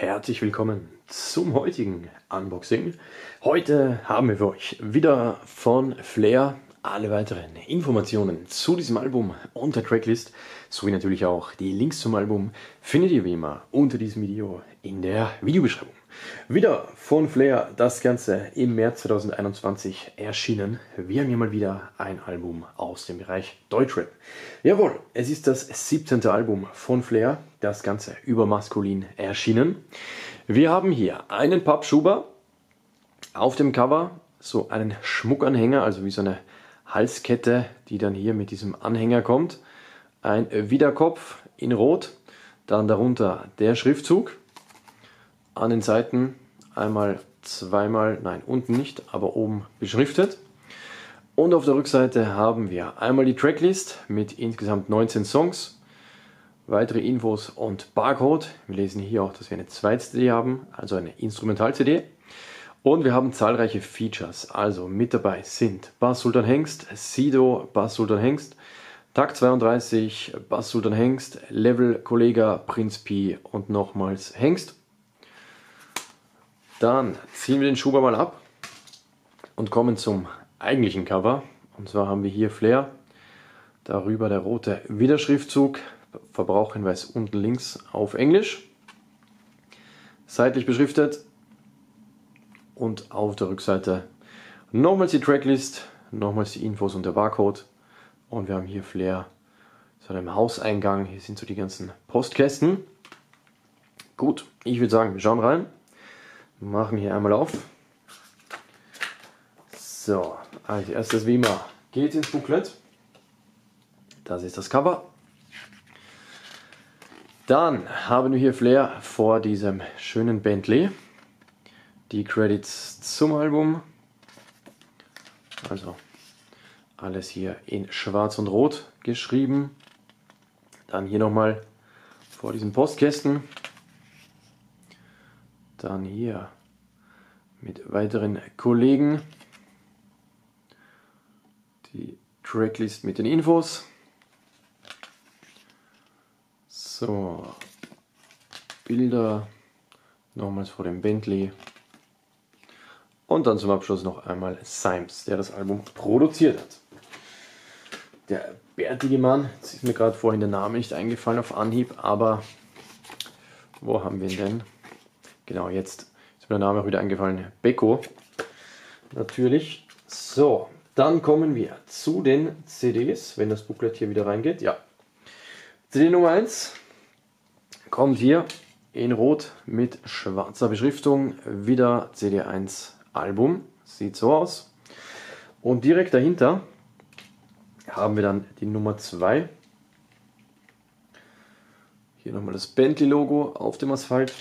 herzlich willkommen zum heutigen Unboxing. Heute haben wir für euch wieder von Flair alle weiteren Informationen zu diesem Album und der Tracklist sowie natürlich auch die Links zum Album findet ihr wie immer unter diesem Video in der Videobeschreibung. Wieder von Flair, das Ganze im März 2021 erschienen. Wir haben hier mal wieder ein Album aus dem Bereich Deutschrap. Jawohl, es ist das 17. Album von Flair, das Ganze über maskulin erschienen. Wir haben hier einen Pappschuber auf dem Cover, so einen Schmuckanhänger, also wie so eine Halskette, die dann hier mit diesem Anhänger kommt. Ein Widerkopf in Rot, dann darunter der Schriftzug. An den Seiten einmal, zweimal, nein, unten nicht, aber oben beschriftet. Und auf der Rückseite haben wir einmal die Tracklist mit insgesamt 19 Songs, weitere Infos und Barcode. Wir lesen hier auch, dass wir eine zweite CD haben, also eine Instrumental-CD. Und wir haben zahlreiche Features. Also mit dabei sind Bass Sultan Hengst, Sido, Bass Sultan Hengst, Tag 32, Bass Sultan Hengst, Level Kollega, Prinz Pi und nochmals Hengst. Dann ziehen wir den Schuber mal ab und kommen zum eigentlichen Cover. Und zwar haben wir hier Flair, darüber der rote Widerschriftzug, Verbrauchhinweis unten links auf Englisch, seitlich beschriftet und auf der Rückseite nochmals die Tracklist, nochmals die Infos und der Barcode. Und wir haben hier Flair zu einem Hauseingang. Hier sind so die ganzen Postkästen. Gut, ich würde sagen, wir schauen rein. Machen hier einmal auf. So, als erstes wie immer geht ins Booklet. Das ist das Cover. Dann haben wir hier Flair vor diesem schönen Bentley die Credits zum Album. Also alles hier in schwarz und rot geschrieben. Dann hier nochmal vor diesen Postkästen. Dann hier mit weiteren Kollegen die Tracklist mit den Infos. So, Bilder nochmals vor dem Bentley und dann zum Abschluss noch einmal Symes, der das Album produziert hat. Der bärtige Mann, jetzt ist mir gerade vorhin der Name nicht eingefallen auf Anhieb, aber wo haben wir ihn denn? Genau, jetzt ist der Name auch wieder eingefallen. Beko, natürlich. So, dann kommen wir zu den CDs, wenn das Booklet hier wieder reingeht. Ja, CD Nummer 1 kommt hier in Rot mit schwarzer Beschriftung. Wieder CD 1 Album. Sieht so aus. Und direkt dahinter haben wir dann die Nummer 2. Hier nochmal das Bentley-Logo auf dem Asphalt.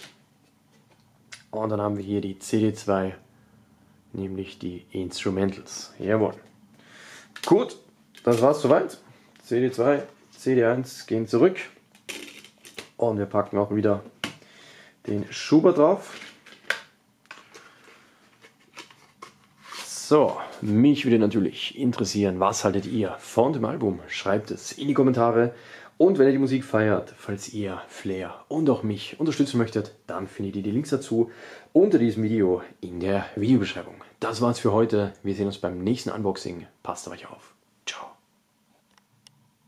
Und dann haben wir hier die CD2, nämlich die Instrumentals. Jawohl. Gut, das war's soweit. CD2, CD1 gehen zurück. Und wir packen auch wieder den Schuber drauf. So, mich würde natürlich interessieren, was haltet ihr von dem Album? Schreibt es in die Kommentare. Und wenn ihr die Musik feiert, falls ihr Flair und auch mich unterstützen möchtet, dann findet ihr die Links dazu unter diesem Video in der Videobeschreibung. Das war's für heute. Wir sehen uns beim nächsten Unboxing. Passt auf euch auf.